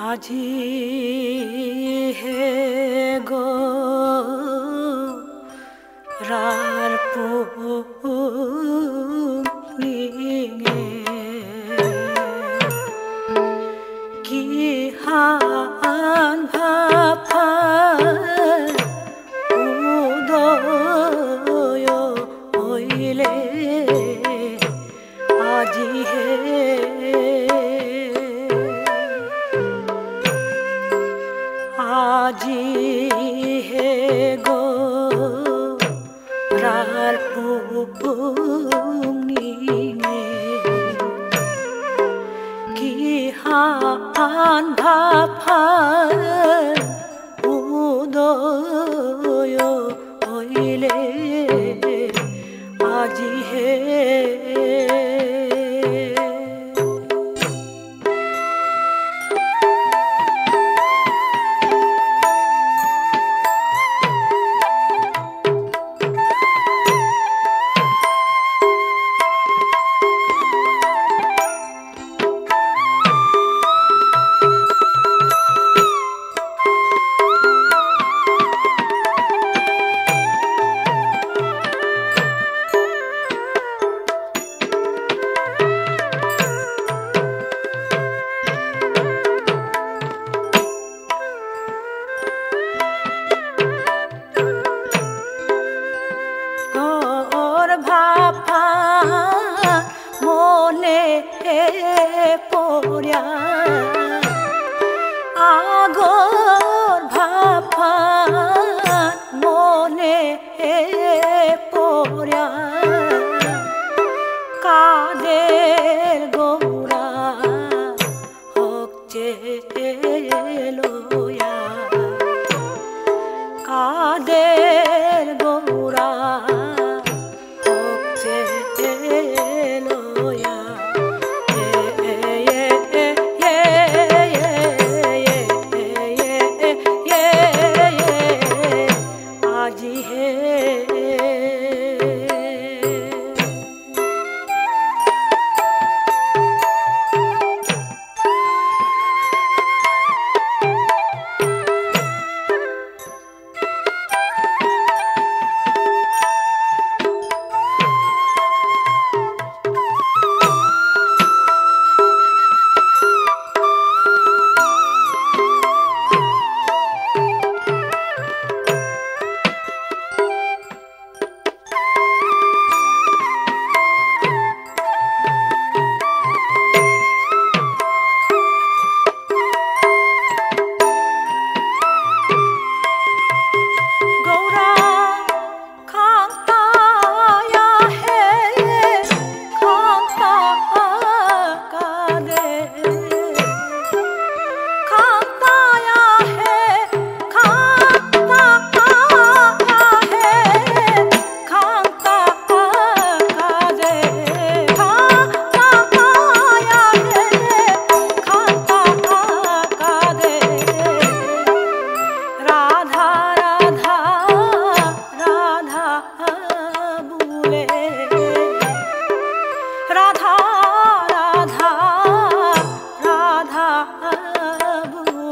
আজি হে গো রার পুলিঙে রার পুনিঙে কি হান ভাফা উদয় হইলে আজি হে তোর পড়িয়া আগর ভাফা মনে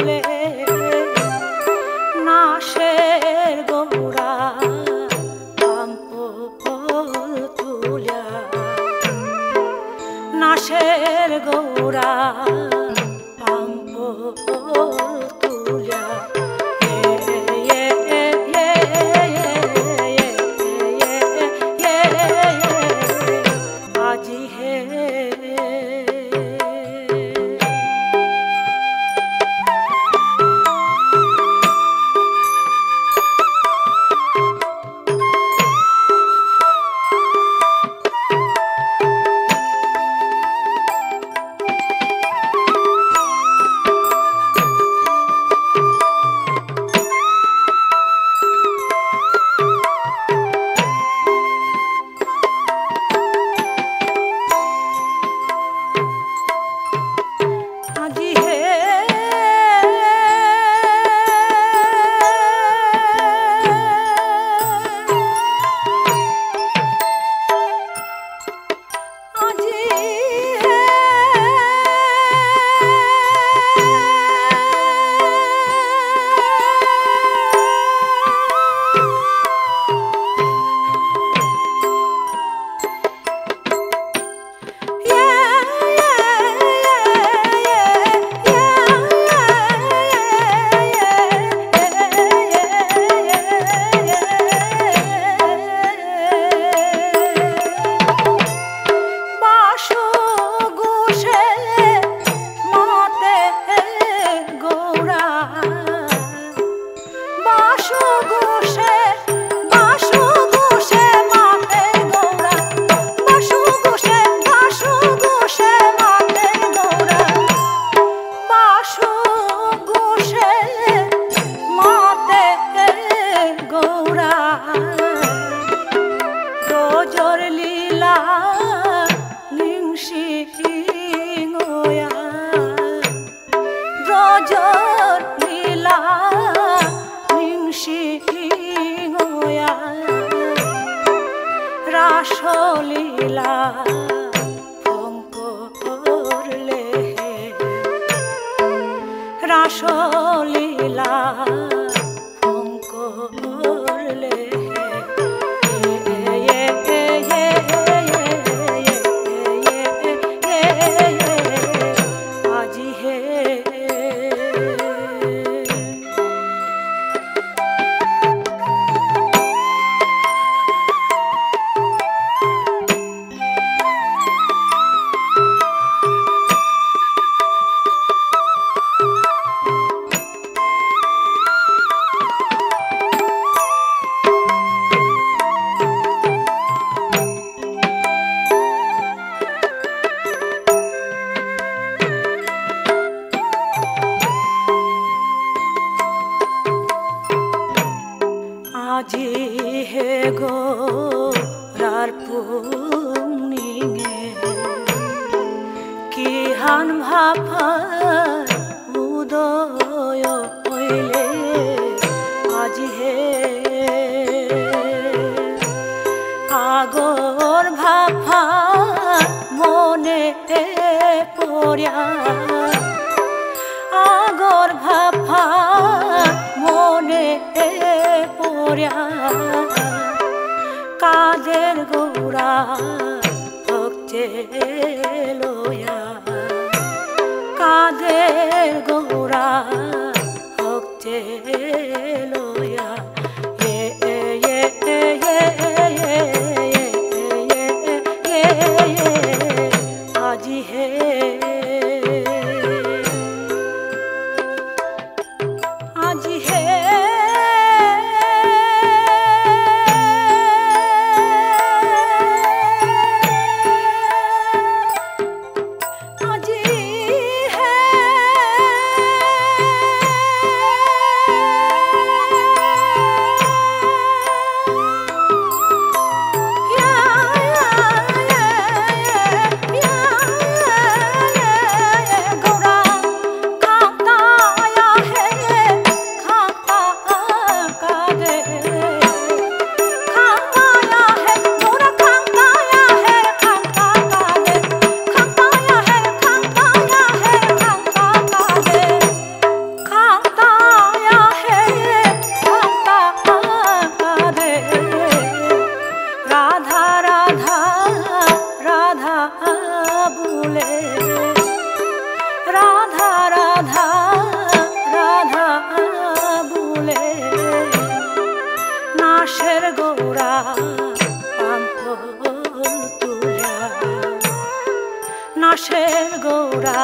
বুলে নাশের পাম্প তুলিয়া নাশের গৌরা ব্রজ লীলা লিংসিঙয়া রাসলীলা করলে রাসলীলা উদয় আজি মনে পড়িয়া। আগর ভাফা 아 억대 নাশের গোড়া।